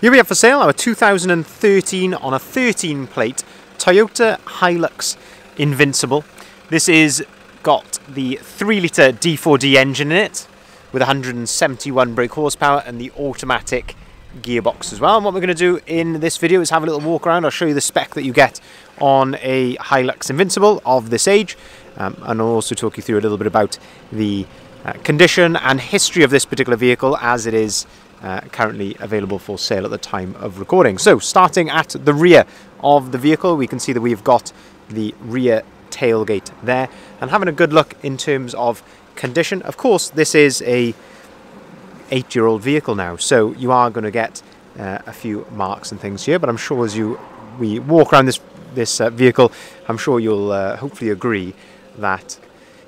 Here we have for sale our 2013 on a 13 plate Toyota Hilux Invincible. This is got the 3 litre D4D engine in it with 171 brake horsepower and the automatic gearbox as well. And what we're going to do in this video is have a little walk around. I'll show you the spec that you get on a Hilux Invincible of this age um, and I'll also talk you through a little bit about the uh, condition and history of this particular vehicle as it is uh, currently available for sale at the time of recording. So starting at the rear of the vehicle we can see that we've got the rear tailgate there and having a good look in terms of condition. Of course this is a eight year old vehicle now so you are going to get uh, a few marks and things here but I'm sure as you we walk around this this uh, vehicle I'm sure you'll uh, hopefully agree that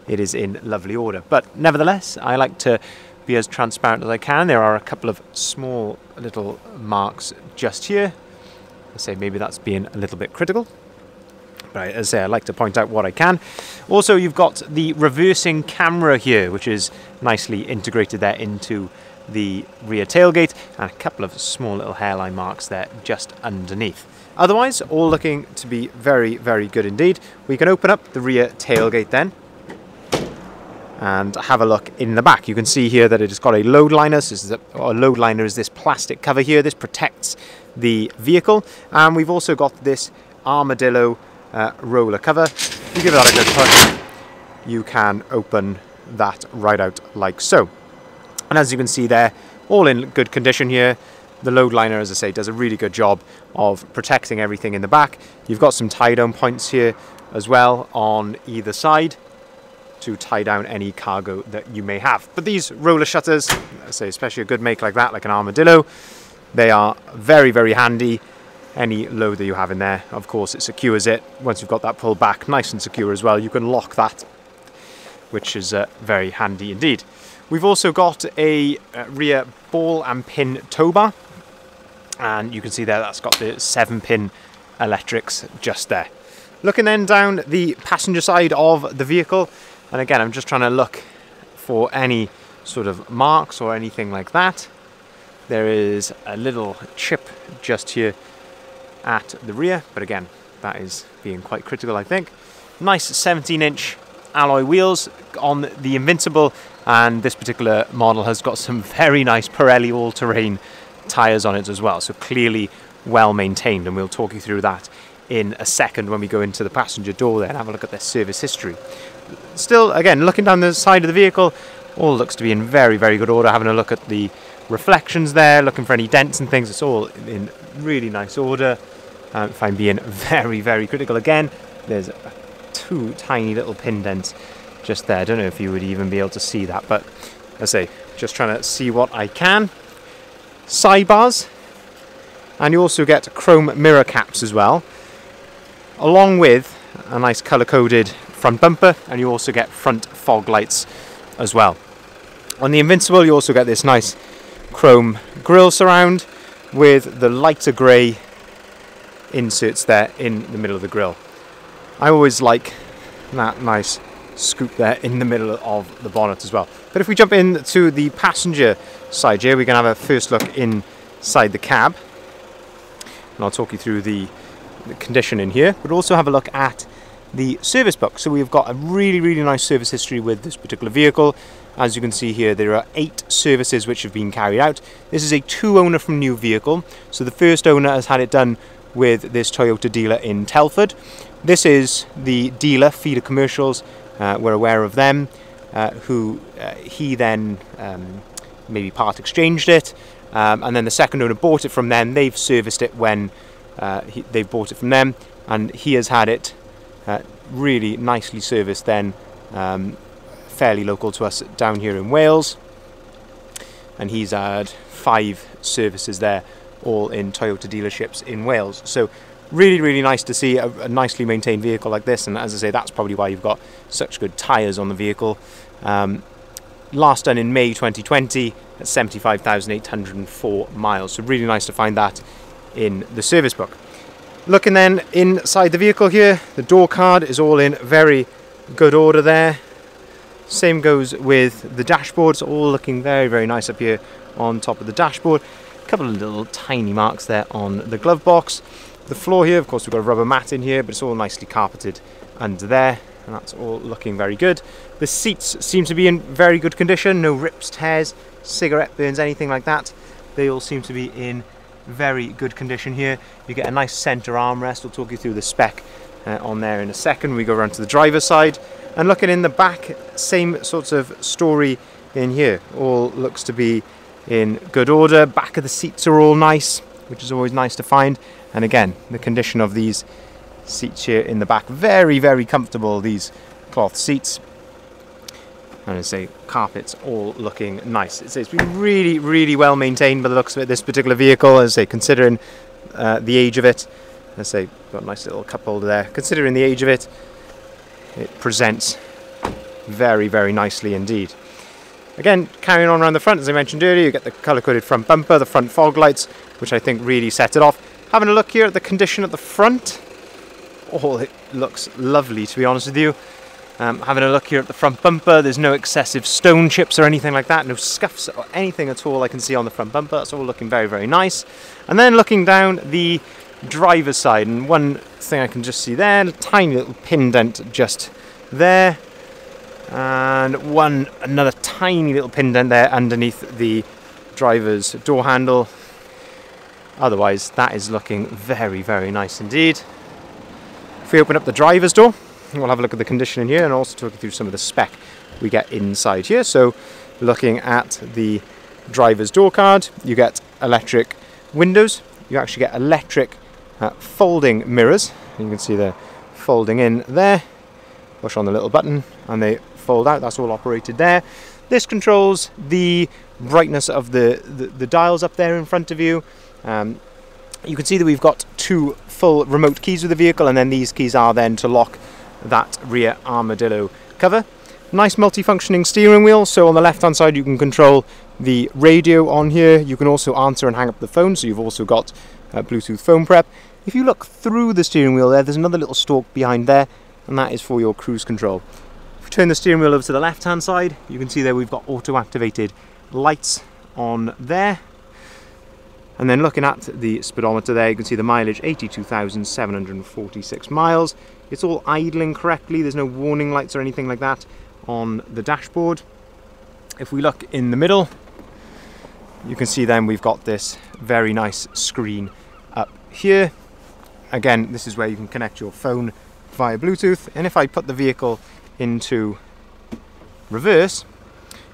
it is in lovely order. But nevertheless, I like to be as transparent as I can. There are a couple of small little marks just here. I say maybe that's being a little bit critical. But as I say, I like to point out what I can. Also, you've got the reversing camera here, which is nicely integrated there into the rear tailgate, and a couple of small little hairline marks there just underneath. Otherwise, all looking to be very, very good indeed. We can open up the rear tailgate then and have a look in the back. You can see here that it has got a load liner. So this is a, a load liner is this plastic cover here. This protects the vehicle. And we've also got this armadillo uh, roller cover. You give that a good push, you can open that right out like so. And as you can see there, all in good condition here. The load liner, as I say, does a really good job of protecting everything in the back. You've got some tie down points here as well on either side to tie down any cargo that you may have. But these roller shutters, say especially a good make like that, like an Armadillo, they are very, very handy. Any load that you have in there, of course, it secures it. Once you've got that pulled back, nice and secure as well, you can lock that, which is uh, very handy indeed. We've also got a uh, rear ball and pin tow bar, and you can see there that's got the seven pin electrics just there. Looking then down the passenger side of the vehicle, and again, I'm just trying to look for any sort of marks or anything like that. There is a little chip just here at the rear, but again, that is being quite critical, I think. Nice 17 inch alloy wheels on the Invincible, and this particular model has got some very nice Pirelli all-terrain tyres on it as well, so clearly well maintained, and we'll talk you through that in a second when we go into the passenger door there and have a look at their service history still, again, looking down the side of the vehicle, all looks to be in very, very good order. Having a look at the reflections there, looking for any dents and things, it's all in really nice order. Um, if I'm being very, very critical again, there's two tiny little pin dents just there. I don't know if you would even be able to see that, but I say, just trying to see what I can. Sidebars, and you also get chrome mirror caps as well, along with a nice colour-coded front bumper and you also get front fog lights as well. On the Invincible you also get this nice chrome grille surround with the lighter grey inserts there in the middle of the grille. I always like that nice scoop there in the middle of the bonnet as well. But if we jump into the passenger side here, we can have a first look inside the cab. And I'll talk you through the condition in here, but also have a look at the service book. So we've got a really, really nice service history with this particular vehicle. As you can see here, there are eight services which have been carried out. This is a two owner from new vehicle. So the first owner has had it done with this Toyota dealer in Telford. This is the dealer, Feeder Commercials, uh, we're aware of them, uh, who uh, he then um, maybe part exchanged it. Um, and then the second owner bought it from them. They've serviced it when uh, he, they've bought it from them, and he has had it uh, really nicely serviced then, um, fairly local to us down here in Wales. And he's had five services there, all in Toyota dealerships in Wales. So really, really nice to see a, a nicely maintained vehicle like this. And as I say, that's probably why you've got such good tyres on the vehicle. Um, last done in May 2020 at 75,804 miles. So really nice to find that in the service book. Looking then inside the vehicle here, the door card is all in very good order there. Same goes with the dashboard, it's all looking very, very nice up here on top of the dashboard. A couple of little tiny marks there on the glove box. The floor here, of course, we've got a rubber mat in here, but it's all nicely carpeted under there, and that's all looking very good. The seats seem to be in very good condition, no rips, tears, cigarette burns, anything like that. They all seem to be in very good condition here. You get a nice center armrest. We'll talk you through the spec uh, on there in a second. We go around to the driver's side and looking in the back, same sorts of story in here. All looks to be in good order. Back of the seats are all nice, which is always nice to find. And again, the condition of these seats here in the back, very, very comfortable, these cloth seats. And I say, carpets all looking nice. It's, it's been really, really well maintained by the looks of it, this particular vehicle, as I say, considering uh, the age of it. As I say, got a nice little cup holder there. Considering the age of it, it presents very, very nicely indeed. Again, carrying on around the front, as I mentioned earlier, you get the colour-coded front bumper, the front fog lights, which I think really set it off. Having a look here at the condition at the front, oh, it looks lovely to be honest with you. Um, having a look here at the front bumper, there's no excessive stone chips or anything like that, no scuffs or anything at all I can see on the front bumper. It's all looking very, very nice. And then looking down the driver's side, and one thing I can just see there, a tiny little pin dent just there and one another tiny little pin dent there underneath the driver's door handle otherwise that is looking very very nice indeed if we open up the driver's door we'll have a look at the condition in here and also talk through some of the spec we get inside here. So looking at the driver's door card you get electric windows. You actually get electric uh, folding mirrors. You can see they're folding in there. Push on the little button and they fold out, that's all operated there. This controls the brightness of the, the, the dials up there in front of you. Um, you can see that we've got two full remote keys with the vehicle and then these keys are then to lock that rear armadillo cover. Nice multi-functioning steering wheel, so on the left hand side you can control the radio on here. You can also answer and hang up the phone, so you've also got uh, Bluetooth phone prep. If you look through the steering wheel there, there's another little stalk behind there, and that is for your cruise control. If we turn the steering wheel over to the left hand side, you can see there we've got auto activated lights on there. And then looking at the speedometer there, you can see the mileage 82,746 miles. It's all idling correctly, there's no warning lights or anything like that on the dashboard. If we look in the middle, you can see then we've got this very nice screen up here. Again, this is where you can connect your phone via Bluetooth. And if I put the vehicle into reverse,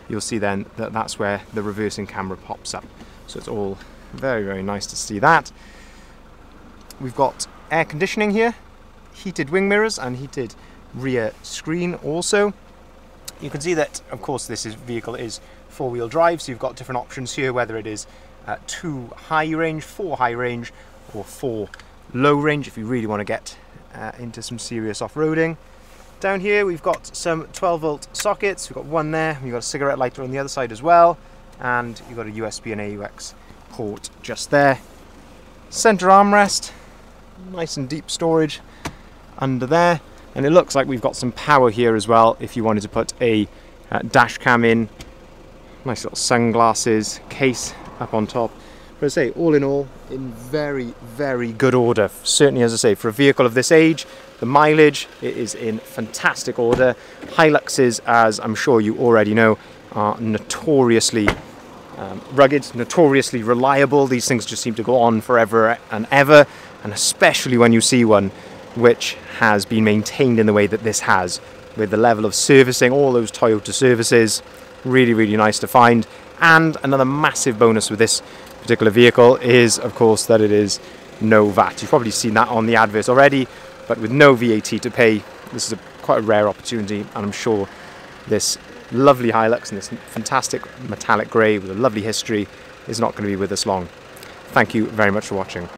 you'll see then that that's where the reversing camera pops up. So it's all very, very nice to see that. We've got air conditioning here, heated wing mirrors and heated rear screen also. You can see that, of course, this is, vehicle is four-wheel drive, so you've got different options here, whether it is uh, two high range, four high range, or four low range if you really want to get uh, into some serious off-roading. Down here we've got some 12 volt sockets, we've got one there, we've got a cigarette lighter on the other side as well, and you've got a USB and AUX port just there. Center armrest, nice and deep storage under there, and it looks like we've got some power here as well if you wanted to put a uh, dash cam in. Nice little sunglasses case up on top. But I say, all in all, in very, very good order. Certainly, as I say, for a vehicle of this age, the mileage it is in fantastic order. Hiluxes, as I'm sure you already know, are notoriously um, rugged, notoriously reliable. These things just seem to go on forever and ever, and especially when you see one which has been maintained in the way that this has, with the level of servicing, all those Toyota services, really, really nice to find. And another massive bonus with this particular vehicle is, of course, that it is no VAT. You've probably seen that on the advert already, but with no VAT to pay, this is a, quite a rare opportunity, and I'm sure this lovely Hilux and this fantastic metallic grey with a lovely history is not going to be with us long. Thank you very much for watching.